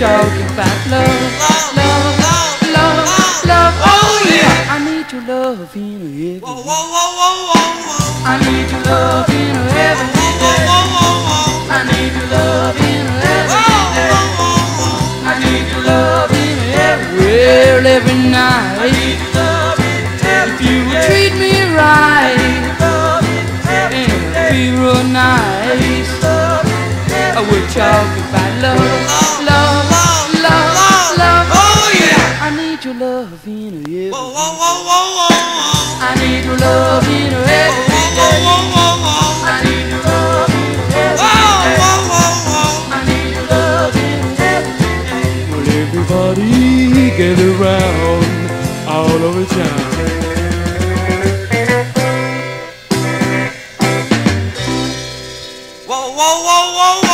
talking about love, love, love, love, love. Oh yeah. I need your love in every day. Whoa, whoa, whoa, whoa, whoa. I need your love in. Whoa, whoa, whoa, whoa. I need your love in every day. Whoa, whoa, whoa. I need your love in every night. I need your love in If you would treat me right, it'd be real nice. I would talk about love, love. love in whoa, whoa, whoa, whoa, whoa. I need your love in her. I need your love in I need your love in every day. Well, everybody all over town. Whoa, whoa, whoa, whoa.